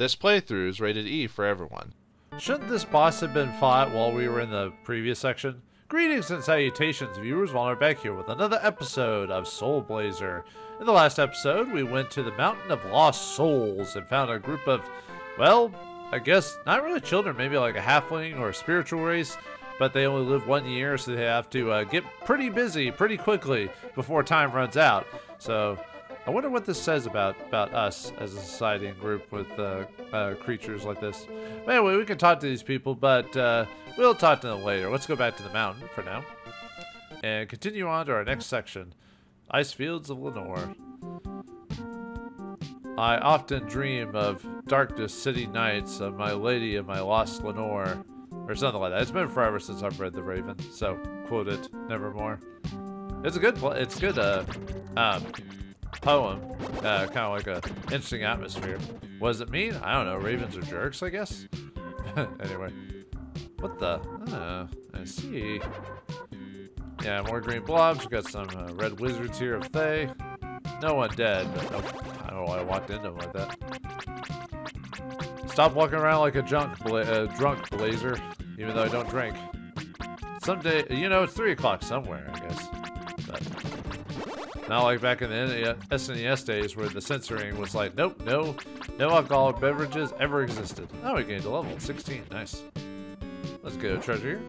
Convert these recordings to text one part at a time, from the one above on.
This playthrough is rated E for everyone. Shouldn't this boss have been fought while we were in the previous section? Greetings and salutations, viewers. Vauldemare back here with another episode of Soul Blazer. In the last episode, we went to the Mountain of Lost Souls and found a group of, well, I guess not really children, maybe like a halfling or a spiritual race, but they only live one year, so they have to uh, get pretty busy pretty quickly before time runs out. So I wonder what this says about about us as a society and group with uh, uh, creatures like this. But anyway, we can talk to these people, but uh, we'll talk to them later. Let's go back to the mountain for now and continue on to our next section, Ice Fields of Lenore. I often dream of darkness city nights of my lady of my lost Lenore, or something like that. It's been forever since I've read The Raven, so quote it, nevermore. It's a good, it's good, uh, um, poem. Uh, kind of like a interesting atmosphere. What does it mean? I don't know. Ravens are jerks, I guess. anyway, what the? Uh, I see. Yeah, more green blobs. We got some uh, red wizards here of Thay. No one dead, but nope. I don't know why I walked into them like that. Stop walking around like a junk bla uh, drunk blazer, even though I don't drink. Someday, you know, it's 3 o'clock somewhere, I guess. Not like back in the SNES days where the censoring was like, nope, no, no alcoholic beverages ever existed. Now we gained a level, 16, nice. Let's get a treasure here.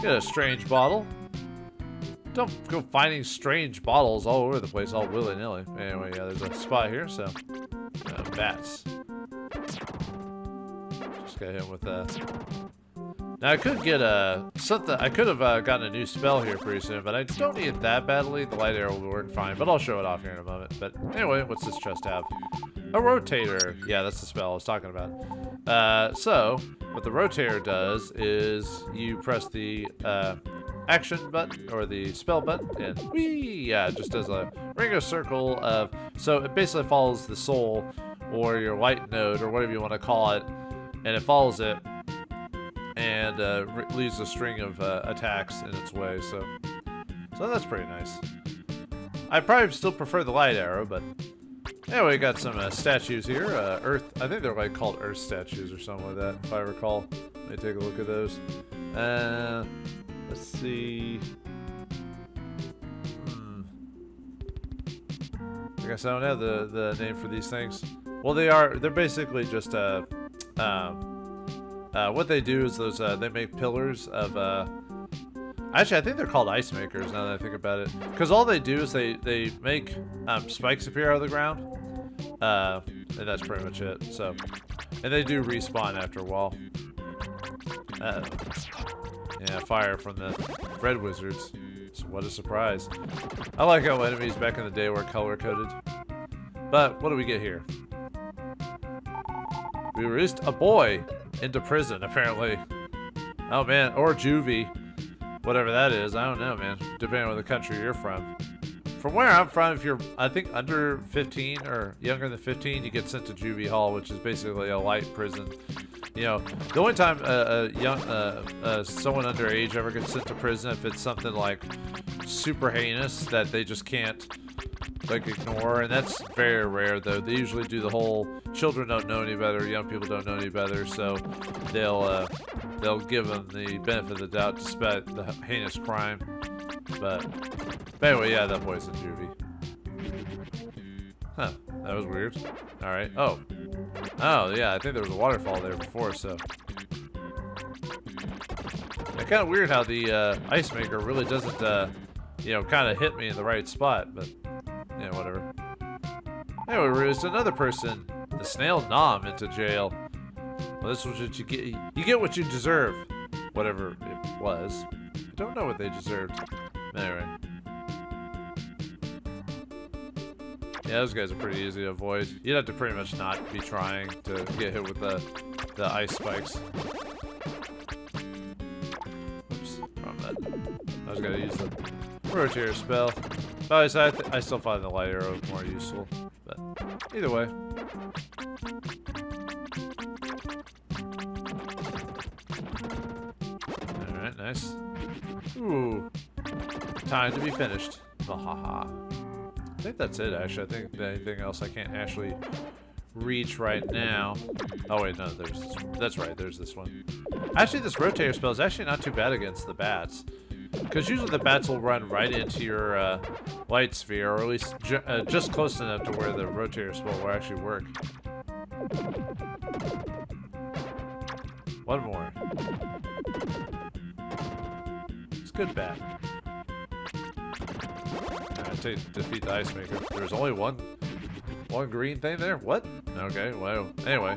Get a strange bottle. Don't go finding strange bottles all over the place, all willy-nilly. Anyway, yeah, there's a spot here, so... Uh, bats. Just got him with that. Now I could get a something. I could have uh, gotten a new spell here pretty soon, but I don't need it that badly. The light arrow will work fine, but I'll show it off here in a moment. But anyway, what's this chest have? A rotator. Yeah, that's the spell I was talking about. Uh, so what the rotator does is you press the uh, action button or the spell button, and whee, yeah, just does a ring a circle of. So it basically follows the soul or your light node or whatever you want to call it, and it follows it and uh, leaves a string of uh, attacks in its way. So, so that's pretty nice. I probably still prefer the light arrow, but anyway, we got some uh, statues here. Uh, Earth, I think they're like called Earth statues or something like that, if I recall. Let me take a look at those. Uh, let's see. Hmm. I guess I don't have the the name for these things. Well, they are. They're basically just uh, um, uh, what they do is those uh, they make pillars of. Uh, actually, I think they're called ice makers. Now that I think about it, because all they do is they they make um, spikes appear out of the ground, uh, and that's pretty much it. So, and they do respawn after a while. Uh, yeah, fire from the red wizards. So what a surprise! I like how enemies back in the day were color coded. But what do we get here? We released a boy into prison, apparently. Oh, man. Or juvie. Whatever that is. I don't know, man. Depending on the country you're from. From where I'm from, if you're, I think, under 15 or younger than 15, you get sent to juvie hall, which is basically a light prison. You know, the only time a, a young, uh, uh, someone underage ever gets sent to prison if it's something like super heinous that they just can't like ignore, and that's very rare though. They usually do the whole children don't know any better, young people don't know any better, so they'll uh, they'll give them the benefit of the doubt despite the heinous crime. But, but anyway, yeah, that boy's in juvie. Huh, that was weird. All right. Oh, oh yeah, I think there was a waterfall there before, so. It's kind of weird how the uh, ice maker really doesn't, uh, you know, kind of hit me in the right spot, but yeah, whatever. Anyway, we released another person, the snail Nom, into jail. Well, this was what you get. You get what you deserve. Whatever it was. I don't know what they deserved. Anyway. Yeah, those guys are pretty easy to avoid. You'd have to pretty much not be trying to get hit with the, the ice spikes. Oops, wrong button. I was gonna use the rotator spell. But I, I still find the light arrow more useful. But either way. Alright, nice. Ooh. Time to be finished. Haha. I think that's it, actually. I think anything else I can't actually reach right now. Oh wait, no, there's that's right. There's this one. Actually, this rotator spell is actually not too bad against the bats, because usually the bats will run right into your uh, light sphere, or at least ju uh, just close enough to where the rotator spell will actually work. One more. It's good bat. I take defeat the ice maker. There's only one one green thing there? What? Okay, well, anyway.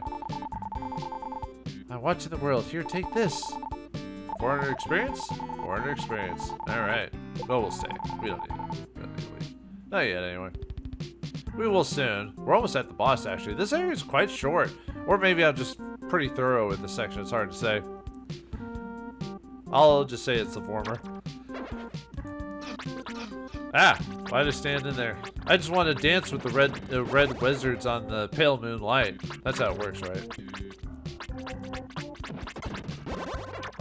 I'm watching the world. Here, take this. 400 experience? 400 experience. Alright. Well, we'll stay. We don't need it. We don't need to leave. Not yet, anyway. We will soon. We're almost at the boss, actually. This area is quite short. Or maybe I'm just pretty thorough with this section. It's hard to say. I'll just say it's the former. Ah, why just stand in there? I just want to dance with the red the red wizards on the pale moonlight. That's how it works, right?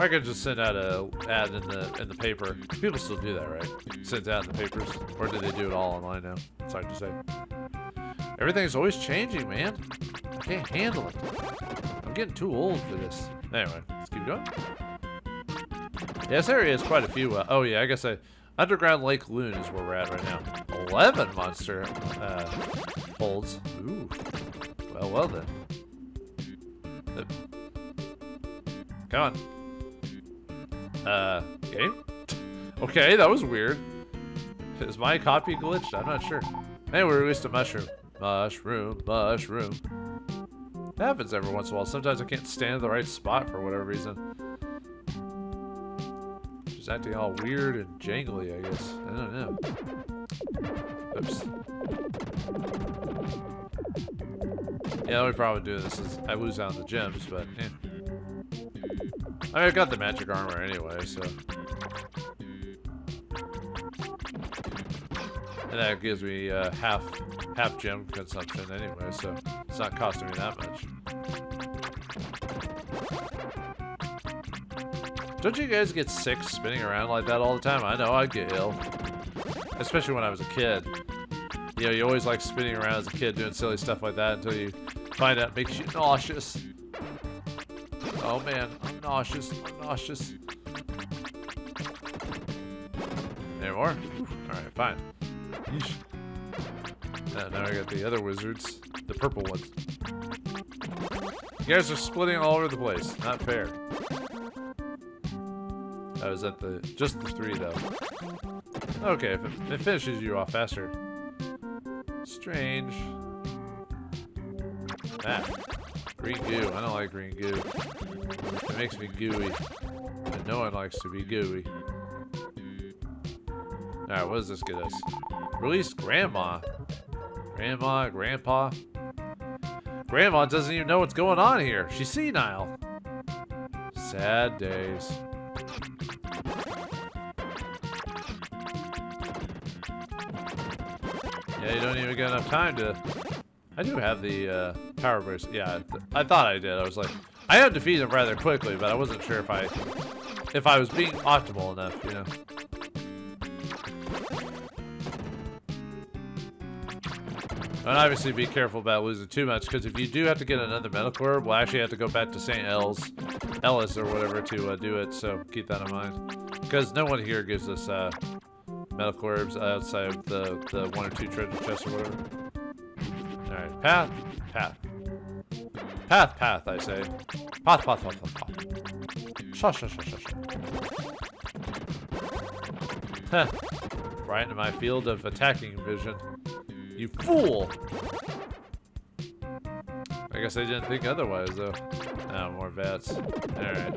I could just send out a ad in the in the paper. People still do that, right? Send out in the papers, or do they do it all online now? It's hard to say. Everything's always changing, man. I can't handle it. I'm getting too old for this. Anyway, let's keep going. Yeah, this area has quite a few. Uh, oh yeah, I guess I Underground Lake Loon is where we're at right now. 11 monster uh, holds. Ooh. Well, well then. Come on. Uh, game? okay, that was weird. Is my copy glitched? I'm not sure. Anyway, we released a mushroom. Mushroom, mushroom. It happens every once in a while. Sometimes I can't stand in the right spot for whatever reason She's acting all weird and jangly, I guess. I don't know. Oops. Yeah, problem with doing this is I lose out on the gems, but eh. I, mean, got the magic armor anyway, so. And that gives me uh, half half gem consumption anyway, so it's not costing me that much. Don't you guys get sick spinning around like that all the time? I know, I'd get ill. Especially when I was a kid. You know, you always like spinning around as a kid doing silly stuff like that until you find out makes you nauseous. Oh man, nauseous, nauseous. Any more? Alright, fine. Yeesh. Uh, now I got the other wizards. The purple ones. You guys are splitting all over the place. Not fair. I was at the just the three though. Okay, if it, it finishes you off faster. Strange. Ah, green goo. I don't like green goo. It makes me gooey. And no one likes to be gooey. Alright, what does this get us? Release Grandma. Grandma, Grandpa. Grandma doesn't even know what's going on here. She's senile. Sad days. Yeah, you don't even get enough time to... I do have the uh, power burst. Yeah, I thought I did. I was like... I have defeated him rather quickly, but I wasn't sure if I... If I was being optimal enough, you know. And obviously be careful about losing too much, because if you do have to get another medical herb, we'll actually have to go back to St. El's, Ellis or whatever to uh, do it, so keep that in mind. Because no one here gives us uh, medical herbs outside of the, the one or two treasure chests or whatever. Alright, path, path. Path, path, I say. Path, path, path, path, path. Shush, shush, shush, shush. Heh. Right in my field of attacking vision. You fool! I guess I didn't think otherwise, though. Ah, more vets. Alright.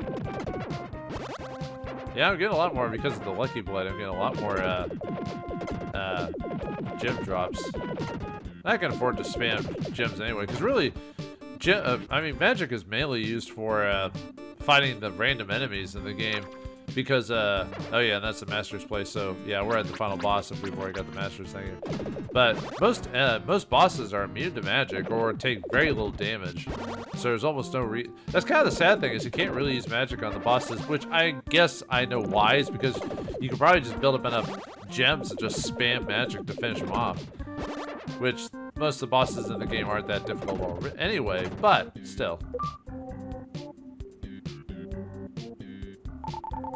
Yeah, I'm getting a lot more because of the Lucky Blade. I'm getting a lot more uh, uh, gem drops. I can afford to spam gems anyway, because really, uh, I mean, magic is mainly used for uh, fighting the random enemies in the game. Because, uh, oh yeah, that's the Master's place, so yeah, we're at the final boss if we've already got the Master's thing. But most, uh, most bosses are immune to magic or take very little damage. So there's almost no re- That's kind of the sad thing is you can't really use magic on the bosses, which I guess I know why is because you could probably just build up enough gems and just spam magic to finish them off. Which most of the bosses in the game aren't that difficult anyway, but still.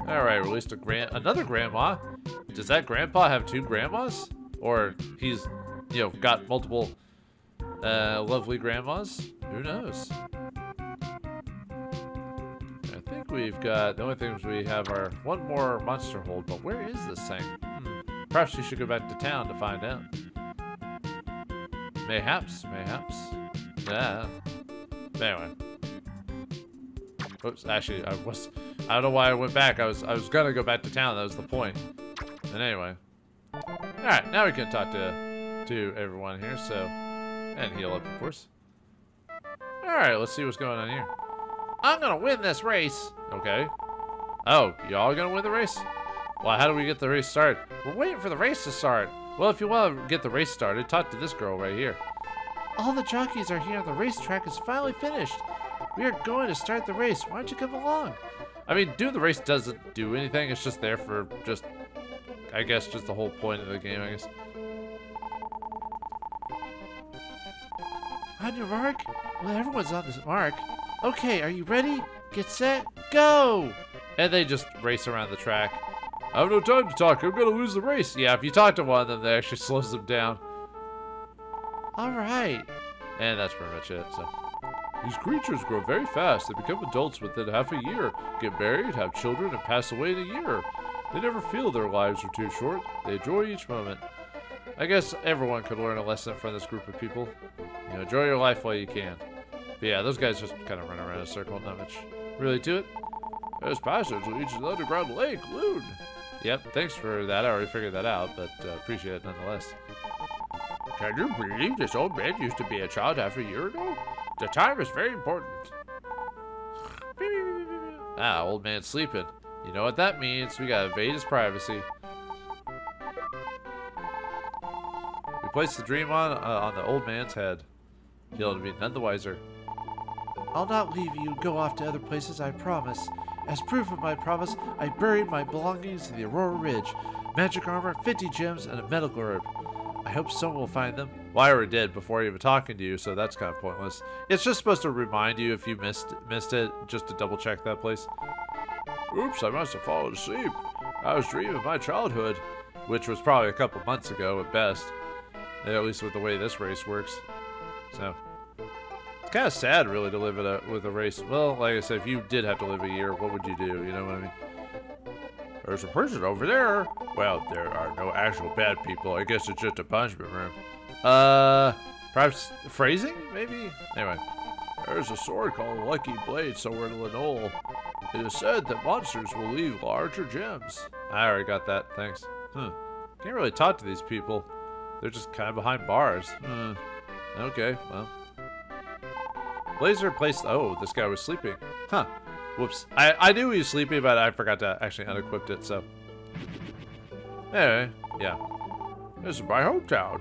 Alright, released a grand another grandma. Does that grandpa have two grandmas? Or he's, you know, got multiple uh, lovely grandmas? Who knows? I think we've got, the only things we have are one more monster hold, but where is this thing? Hmm. Perhaps we should go back to town to find out. Mayhaps, mayhaps. Yeah. Anyway. Oops, actually, I was, I don't know why I went back. I was, I was gonna go back to town. That was the point. And anyway. Alright, now we can talk to, to everyone here, so, and heal up, of course. Alright, let's see what's going on here. I'm gonna win this race. Okay. Oh, y'all gonna win the race? Well, how do we get the race started? We're waiting for the race to start. Well, if you want to get the race started, talk to this girl right here. All the jockeys are here. The racetrack is finally finished. We are going to start the race. Why don't you come along? I mean, doing the race doesn't do anything. It's just there for just, I guess, just the whole point of the game, I guess. On your mark? Well, everyone's on this mark. Okay, are you ready? Get set, go! And they just race around the track. I have no time to talk. I'm gonna lose the race. Yeah, if you talk to one of them, that actually slows them down. All right. And that's pretty much it, so. These creatures grow very fast. They become adults within half a year, get married, have children, and pass away in a year. They never feel their lives are too short. They enjoy each moment. I guess everyone could learn a lesson from this group of people. You know, enjoy your life while you can. But yeah, those guys just kind of run around in a circle, not much really to it. This passage leads to the underground lake, Loon. Yep, thanks for that. I already figured that out, but uh, appreciate it nonetheless. Can you believe this old man used to be a child half a year ago? The time is very important. Ah, old man sleeping. You know what that means. We gotta invade his privacy. We place the dream on uh, on the old man's head. He'll be none the wiser. I'll not leave you and go off to other places, I promise. As proof of my promise, I buried my belongings in the Aurora Ridge. Magic armor, 50 gems, and a medical herb. I hope someone will find them. Well, I already did before even talking to you, so that's kind of pointless. It's just supposed to remind you if you missed missed it, just to double check that place. Oops, I must have fallen asleep. I was dreaming of my childhood, which was probably a couple months ago at best. At least with the way this race works. So, it's kind of sad, really, to live a, with a race. Well, like I said, if you did have to live a year, what would you do? You know what I mean? There's a prison over there. Well, there are no actual bad people. I guess it's just a punishment room. Uh, perhaps phrasing, maybe? Anyway. There's a sword called Lucky Blade somewhere in Lenole. It is said that monsters will leave larger gems. I already got that, thanks. Hmm. Can't really talk to these people. They're just kind of behind bars. Hmm. Okay, well. Blazer placed... Oh, this guy was sleeping. Huh. Whoops. I, I knew he was sleeping, but I forgot to actually unequip it, so... Anyway, yeah. This is my hometown.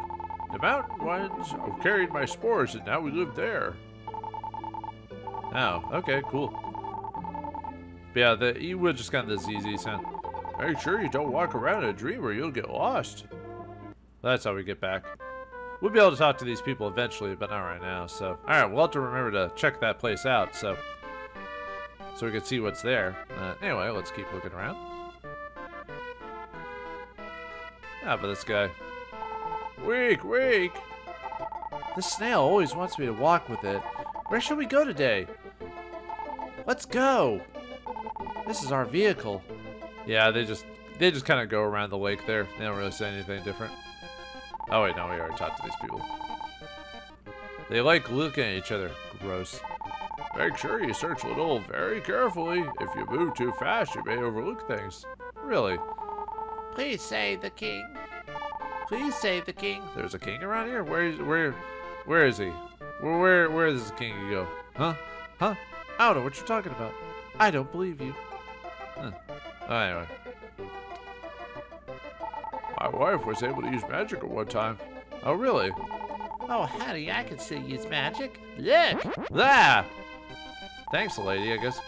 The mountain ones carried my spores, and now we live there. Oh, okay, cool. But yeah, the, you would just of the ZZ sound. Make sure you don't walk around in a dream or you'll get lost. That's how we get back. We'll be able to talk to these people eventually, but not right now, so... Alright, we'll have to remember to check that place out, so... So we can see what's there. Uh, anyway, let's keep looking around. Ah, but this guy. Weak, weak! The snail always wants me to walk with it. Where should we go today? Let's go! This is our vehicle. Yeah, they just they just kind of go around the lake there. They don't really say anything different. Oh wait, no, we already talked to these people. They like looking at each other. Gross. Make sure you search Lenole very carefully. If you move too fast, you may overlook things. Really? Please save the king. Please save the king. There's a king around here? Where is where where is he? Where where where does the king go? Huh? Huh? I don't know what you're talking about. I don't believe you. Huh. Oh, anyway. My wife was able to use magic at one time. Oh, really? Oh, honey, I can still use magic. Look! Ah! Thanks, lady, I guess.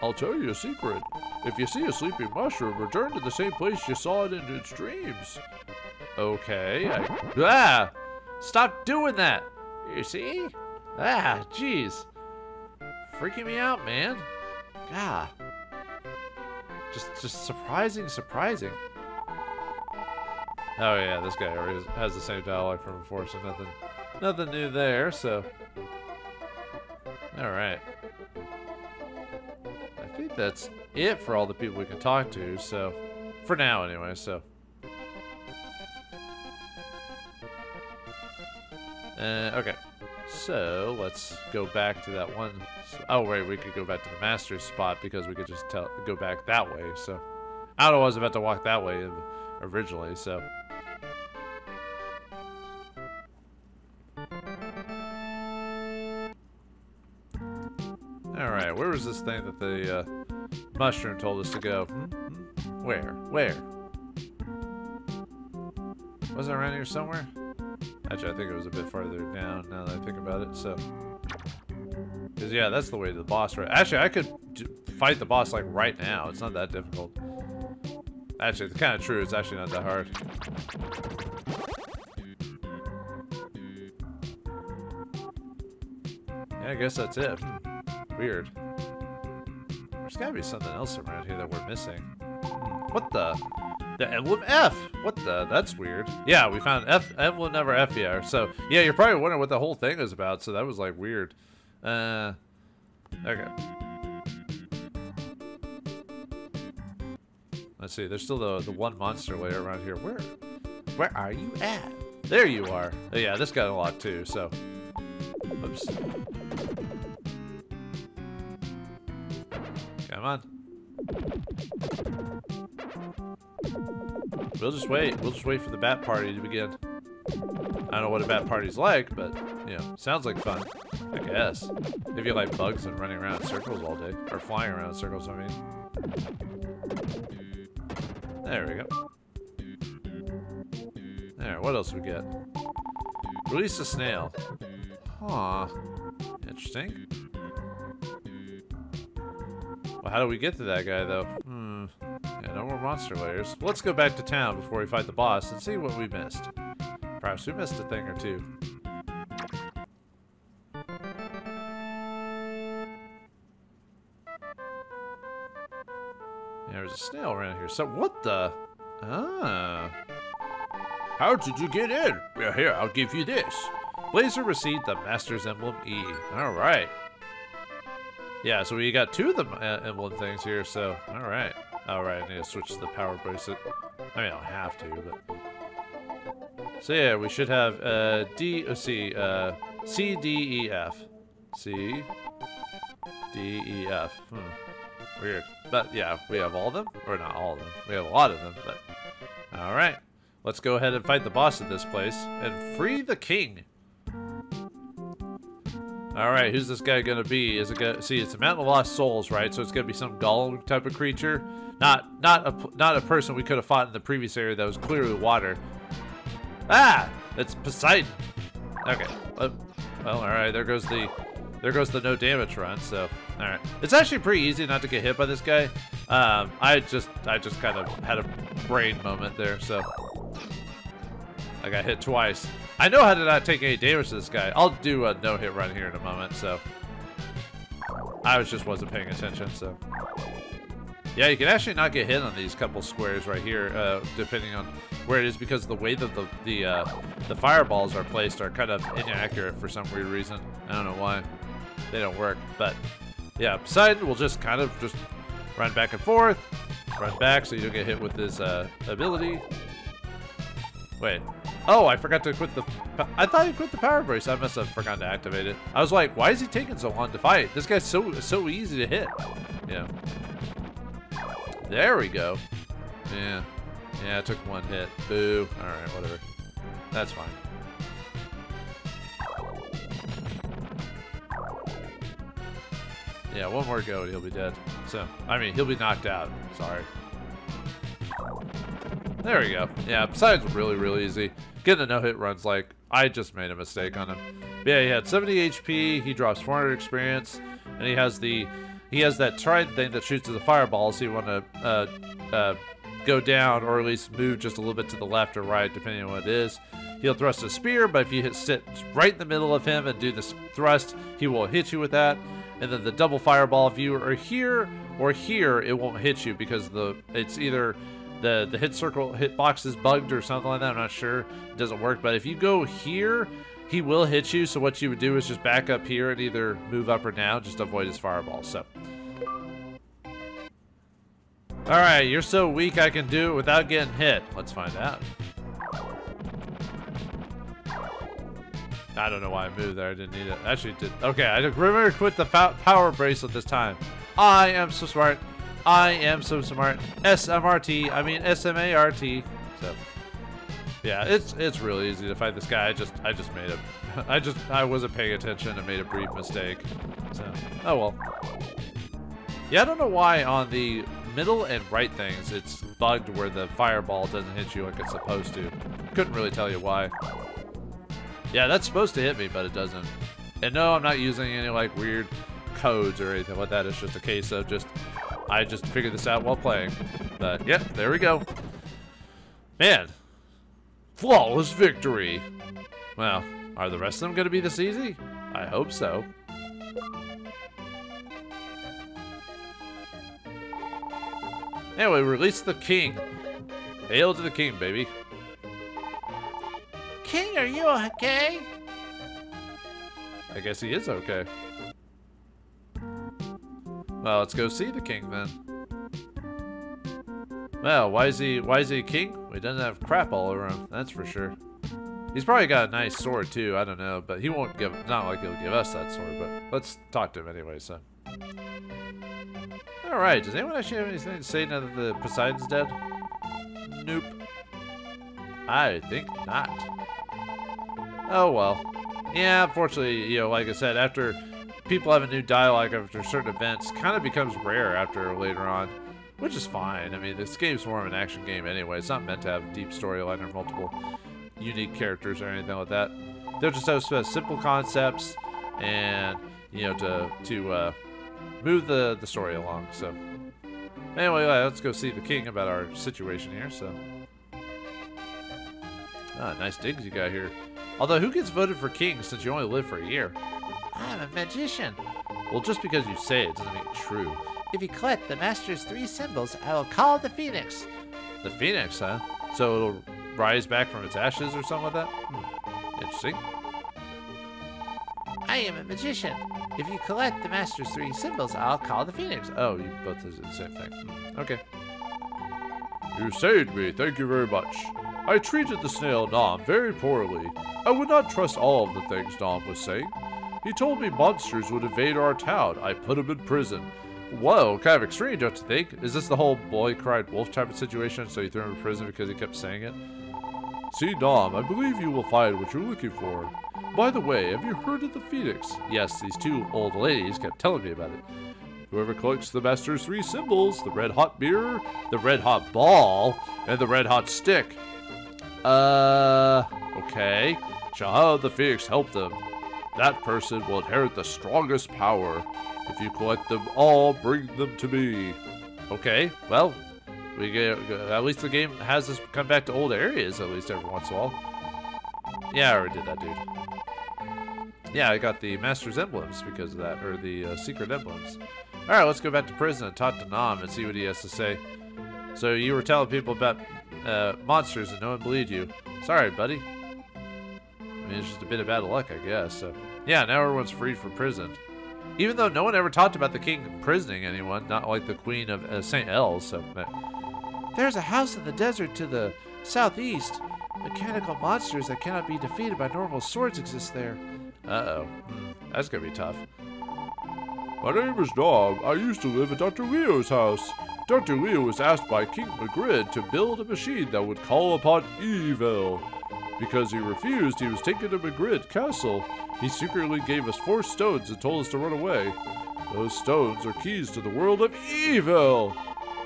I'll tell you a secret. If you see a sleeping mushroom, return to the same place you saw it in its dreams. Okay. I, ah! Stop doing that! You see? Ah, jeez. Freaking me out, man. God. Just, just surprising, surprising. Oh yeah, this guy has the same dialogue from before, so nothing, nothing new there. So, all right. I think that's it for all the people we can talk to. So, for now anyway. So. Uh, okay. So, let's go back to that one. Oh, wait, we could go back to the master's spot because we could just tell, go back that way. So, I I was about to walk that way originally, so. Alright, where was this thing that the uh, mushroom told us to go? Hmm? Hmm? Where? Where? Was it around here somewhere? Actually, I think it was a bit farther down now that I think about it, so... Because, yeah, that's the way to the boss, right? Actually, I could fight the boss, like, right now. It's not that difficult. Actually, it's kind of true. It's actually not that hard. Yeah, I guess that's it. Weird. Gotta be something else around here that we're missing. What the? The emblem F! What the? That's weird. Yeah, we found F emblem never F here. So, yeah, you're probably wondering what the whole thing is about, so that was, like, weird. Uh, okay. Let's see, there's still the, the one monster layer around here. Where, where are you at? There you are. Oh, yeah, this got unlocked too, so. Oops. Come on. We'll just wait. We'll just wait for the bat party to begin. I don't know what a bat party's like, but, you know, sounds like fun. I guess. If you like bugs and running around in circles all day. Or flying around in circles, I mean. There we go. There, what else we get? Release a snail. Huh. Interesting. Well, how do we get to that guy, though? Hmm. Yeah, no more monster layers. Let's go back to town before we fight the boss and see what we missed. Perhaps we missed a thing or two. Yeah, there's a snail around here. So, what the? Ah. How did you get in? Well, here, I'll give you this. Blazer received the Master's Emblem E. Alright. Yeah, so we got two of the uh, emblem things here, so, alright. Alright, I need to switch to the power bracelet. I mean, I don't have to, but... So yeah, we should have, uh, D, let's see, uh, C, D, E, F. C, D, E, F. Hmm. Weird. But yeah, we have all of them. Or not all of them. We have a lot of them, but... Alright. Let's go ahead and fight the boss at this place. And free the king! Alright, who's this guy gonna be? Is it gonna... See, it's a Mountain of Lost Souls, right? So it's gonna be some golem type of creature. Not not a, not a person we could have fought in the previous area that was clearly water. Ah! It's Poseidon! Okay. Well, well alright, there goes the... There goes the no damage run, so... Alright. It's actually pretty easy not to get hit by this guy. Um, I just... I just kind of had a brain moment there, so... I got hit twice. I know how to not take any damage to this guy. I'll do a no-hit run here in a moment, so... I was just wasn't paying attention, so... Yeah, you can actually not get hit on these couple squares right here, uh, depending on where it is, because the way that the the, uh, the fireballs are placed are kind of inaccurate for some weird reason. I don't know why. They don't work, but... Yeah, Poseidon will just kind of just run back and forth, run back so you don't get hit with his uh, ability. Wait. Oh, I forgot to equip the... I thought he equipped the power brace. I must have forgotten to activate it. I was like, why is he taking so long to fight? This guy's so so easy to hit. Yeah. There we go. Yeah. Yeah, I took one hit. Boo. Alright, whatever. That's fine. Yeah, one more go and he'll be dead. So, I mean, he'll be knocked out. Sorry. There we go. Yeah, besides really, really easy. Getting a no-hit run's like, I just made a mistake on him. But yeah, he had 70 HP, he drops 400 experience, and he has the, he has that trident thing that shoots the fireball, so you want to, uh, uh, go down or at least move just a little bit to the left or right, depending on what it is. He'll thrust a spear, but if you hit sit right in the middle of him and do this thrust, he will hit you with that. And then the double fireball, if you are here or here, it won't hit you because the it's either the the hit circle hit box is bugged or something like that. I'm not sure. It doesn't work. But if you go here, he will hit you. So what you would do is just back up here and either move up or down, just avoid his fireball. So. All right, you're so weak I can do it without getting hit. Let's find out. I don't know why I moved there. I didn't need it. Actually, did. Okay, I remember to quit the power bracelet this time. I am so smart. I am so smart. SMRT. I mean SMART. So, yeah, it's it's really easy to fight this guy. I just I just made a, I just I wasn't paying attention and made a brief mistake. So, oh well. Yeah, I don't know why on the middle and right things it's bugged where the fireball doesn't hit you like it's supposed to. Couldn't really tell you why. Yeah, that's supposed to hit me, but it doesn't. And no, I'm not using any like weird codes or anything like that. It's just a case of just, I just figured this out while playing. But yep, there we go. Man, flawless victory. Well, are the rest of them going to be this easy? I hope so. Anyway, release the king. Hail to the king, baby. King, are you okay? I guess he is okay. Well, let's go see the king then. Well, why is he why is he a king? he doesn't have crap all over him, that's for sure. He's probably got a nice sword too, I don't know, but he won't give not like he'll give us that sword, but let's talk to him anyway, so. Alright, does anyone actually have anything to say now that the Poseidon's dead? Nope. I think not. Oh well. Yeah, unfortunately, you know, like I said, after people have a new dialogue after certain events, kind of becomes rare after later on, which is fine. I mean, this game's more of an action game anyway. It's not meant to have deep storyline or multiple unique characters or anything like that. They're just have simple concepts and, you know, to, to uh, move the, the story along. So, anyway, let's go see the king about our situation here. So, ah, nice digs you got here. Although, who gets voted for king since you only live for a year? I'm a magician. Well, just because you say it doesn't make it true. If you collect the Master's three symbols, I will call the Phoenix. The Phoenix, huh? So it'll rise back from its ashes or something like that? Hmm. Interesting. I am a magician. If you collect the Master's three symbols, I'll call the Phoenix. Oh, you both did the same thing. Hmm. Okay. You saved me. Thank you very much. I treated the snail Nom very poorly. I would not trust all of the things Dom was saying. He told me monsters would invade our town. I put him in prison. Whoa, kind of extreme, don't you think? Is this the whole boy cried wolf type of situation, so you threw him in prison because he kept saying it? See, Dom, I believe you will find what you're looking for. By the way, have you heard of the Phoenix? Yes, these two old ladies kept telling me about it. Whoever collects the Master's three symbols, the red hot beer, the red hot ball, and the red hot stick. Uh, okay shall the Phoenix help them. That person will inherit the strongest power. If you collect them all, bring them to me. Okay, well, we get at least the game has us come back to old areas at least every once in a while. Yeah, I already did that, dude. Yeah, I got the Master's Emblems because of that, or the uh, Secret Emblems. Alright, let's go back to prison and talk to Nam and see what he has to say. So you were telling people about uh, monsters and no one believed you. Sorry, buddy. I mean, it's just a bit of bad luck, I guess. So, yeah, now everyone's freed from prison. Even though no one ever talked about the king imprisoning anyone, not like the queen of uh, St. Els. So, There's a house in the desert to the southeast. Mechanical monsters that cannot be defeated by normal swords exist there. Uh-oh. Hmm, that's gonna be tough. My name is Dom. I used to live at Dr. Leo's house. Dr. Leo was asked by King Magridd to build a machine that would call upon evil. Because he refused, he was taken to Magridd Castle. He secretly gave us four stones and told us to run away. Those stones are keys to the world of evil.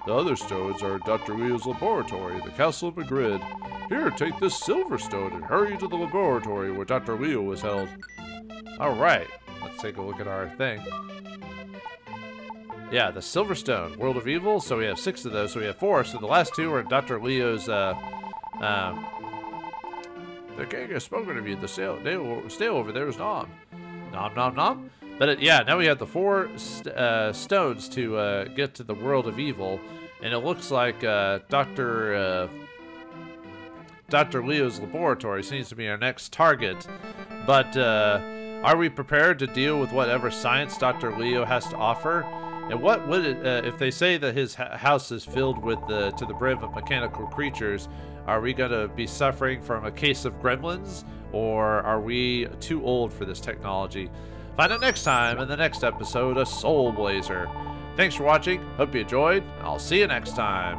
The other stones are in Dr. Leo's laboratory, the Castle of Magridd. Here, take this silver stone and hurry to the laboratory where Dr. Leo was held. Alright, let's take a look at our thing. Yeah, the silver stone, World of Evil. So we have six of those. So we have four. So the last two are Dr. Leo's. Uh, um, the king has spoken of you. The sail, they will stay over there is nom, nom nom nom. But it, yeah, now we have the four st- uh, stones to uh, get to the World of Evil, and it looks like uh, Doctor. Uh, Dr. Leo's laboratory seems to be our next target, but uh, are we prepared to deal with whatever science Dr. Leo has to offer? And what would it, uh, if they say that his house is filled with the to the brim of mechanical creatures? Are we gonna be suffering from a case of gremlins, or are we too old for this technology? Find out next time in the next episode of Soul Blazer. Thanks for watching. Hope you enjoyed. I'll see you next time.